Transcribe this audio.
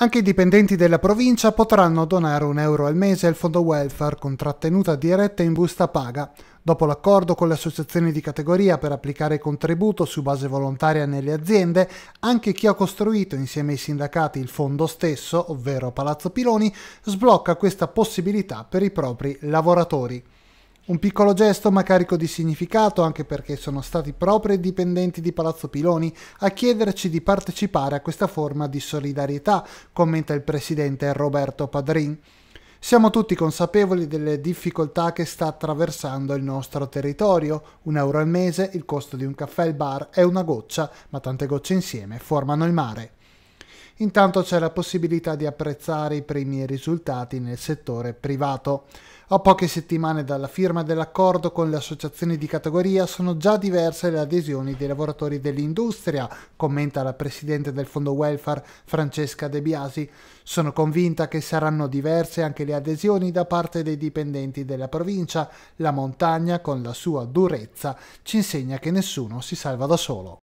Anche i dipendenti della provincia potranno donare un euro al mese al fondo welfare con trattenuta diretta in busta paga. Dopo l'accordo con le associazioni di categoria per applicare contributo su base volontaria nelle aziende, anche chi ha costruito insieme ai sindacati il fondo stesso, ovvero Palazzo Piloni, sblocca questa possibilità per i propri lavoratori. Un piccolo gesto ma carico di significato anche perché sono stati proprio i dipendenti di Palazzo Piloni a chiederci di partecipare a questa forma di solidarietà, commenta il presidente Roberto Padrin. Siamo tutti consapevoli delle difficoltà che sta attraversando il nostro territorio. Un euro al mese, il costo di un caffè al bar è una goccia, ma tante gocce insieme formano il mare. Intanto c'è la possibilità di apprezzare i primi risultati nel settore privato. A poche settimane dalla firma dell'accordo con le associazioni di categoria sono già diverse le adesioni dei lavoratori dell'industria, commenta la presidente del Fondo Welfare Francesca De Biasi. Sono convinta che saranno diverse anche le adesioni da parte dei dipendenti della provincia. La montagna, con la sua durezza, ci insegna che nessuno si salva da solo.